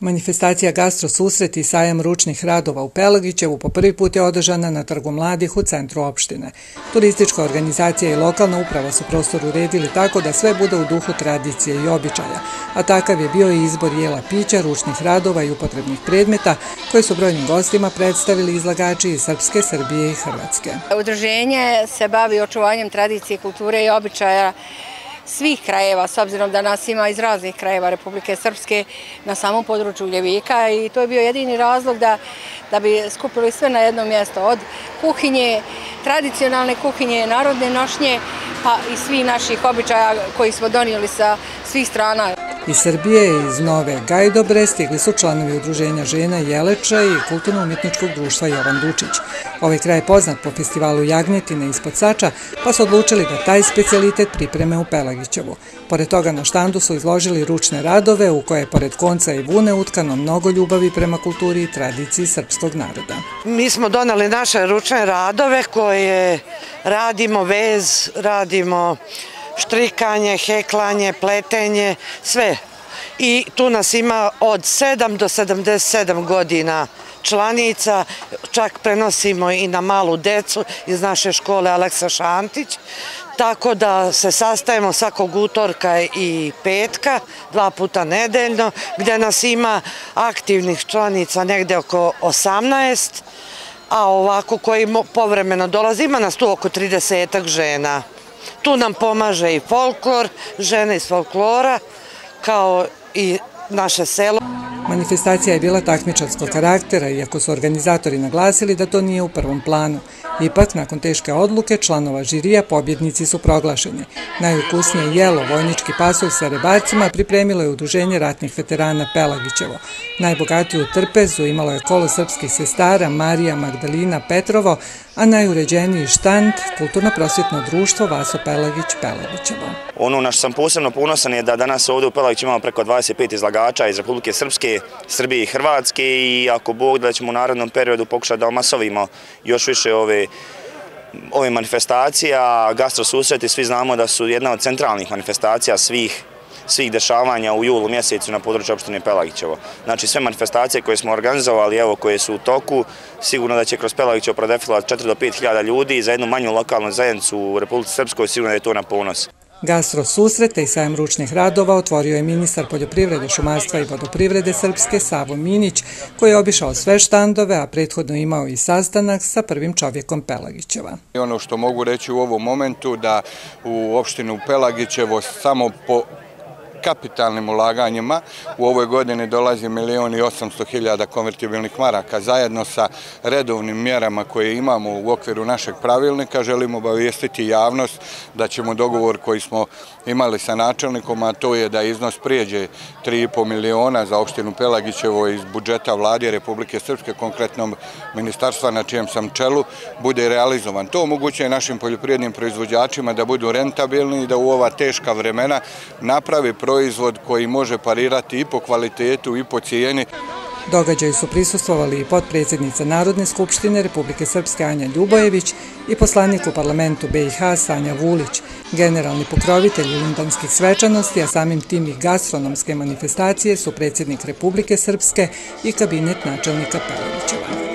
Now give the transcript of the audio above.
Manifestacija Gastro Susret i sajam ručnih radova u Pelagićevu po prvi put je održana na Trgu mladih u centru opštine. Turistička organizacija i lokalna uprava su prostor uredili tako da sve bude u duhu tradicije i običaja, a takav je bio i izbor jela pića, ručnih radova i upotrebnih predmeta koje su brojnim gostima predstavili izlagači iz Srpske, Srbije i Hrvatske. Udruženje se bavi očuvanjem tradicije, kulture i običaja svih krajeva, s obzirom da nas ima iz raznih krajeva Republike Srpske na samom području Ljevika i to je bio jedini razlog da bi skupili sve na jedno mjesto od kuhinje, tradicionalne kuhinje, narodne nošnje, pa i svi naših običaja koji smo donijeli sa svih strana. Iz Srbije i iz Nove Gajdobre stigli su članovi udruženja žena Jeleča i kulturno-umjetničkog društva Jovan Dučić. Ovaj kraj je poznat po festivalu Jagnjetine ispod Sača, pa su odlučili da taj specialitet pripreme u Pelagićevu. Pored toga na štandu su izložili ručne radove u koje je pored konca i vune utkano mnogo ljubavi prema kulturi i tradiciji srpskog naroda. Mi smo donali naše ručne radove koje radimo vez, radimo štrikanje, heklanje, pletenje, sve. I tu nas ima od 7 do 77 godina članica, čak prenosimo i na malu decu iz naše škole Aleksa Šantić, tako da se sastajemo svakog utorka i petka, dva puta nedeljno, gde nas ima aktivnih članica negde oko 18, a ovako koji povremeno dolazi, ima nas tu oko 30 žena. Tu nam pomaže i folklor, žene iz folklora, kao i naše selo. Manifestacija je bila takmičarskog karaktera, iako su organizatori naglasili da to nije u prvom planu. Ipak, nakon teške odluke, članova žirija pobjednici su proglašeni. Najukusnije jelo, vojnički pasulj sa rebarcima, pripremilo je udruženje ratnih veterana Pelagićevo. Najbogatiju trpezu imalo je kolo srpskih sestara Marija Magdalina Petrovo, a najuređeniji štand Kulturno-prosvjetno društvo Vaso Pelagić-Pelagićevo. Ono na što sam posebno ponosan je da danas ovdje u Pelagiću imamo preko 25 izlagača iz Republike Srpske, Srbije i Hrvatske i ako Bog da ćemo u narodnom periodu pokušati da omasovimo još više ove ove manifestacija, gastro susreti, svi znamo da su jedna od centralnih manifestacija svih svih dešavanja u julu mjesecu na području opštine Pelagićevo. Znači sve manifestacije koje smo organizovali, evo koje su u toku, sigurno da će kroz Pelagićevo prodefilovati 4 do 5 hiljada ljudi za jednu manju lokalnu zajednicu u Republike Srpskoj, sigurno da je to na ponos. Gastro susrete i sajem ručnih radova otvorio je ministar poljoprivrede, šumarstva i vodoprivrede Srpske Savo Minić, koji je obišao sve štandove, a prethodno imao i sastanak sa prvim čovjekom Pelagićeva. Ono što mogu reći u ovom momentu da u opštinu Pelagićevo samo po kapitalnim ulaganjima. U ovoj godini dolazi milijon i osamsto hiljada konvertibilnih maraka. Zajedno sa redovnim mjerama koje imamo u okviru našeg pravilnika želimo obavijestiti javnost da ćemo dogovor koji smo imali sa načelnikom, a to je da iznos prijeđe 3,5 miliona za opštinu Pelagićevo iz budžeta vlade Republike Srpske, konkretnom ministarstva na čijem sam čelu, bude realizovan. To omogućuje našim poljoprijednim proizvođačima da budu rentabilni i da u ova teška vremena napravi proizvod koji može parirati i po kvalitetu i po cijeni. Događaju su prisustovali i podpredsjednica Narodne skupštine Republike Srpske Anja Ljubojević i poslanik u parlamentu BiH Sanja Vulić, generalni pokrovitelj londonskih svečanosti, a samim tim i gastronomske manifestacije su predsjednik Republike Srpske i kabinet načelnika Pelovićeva.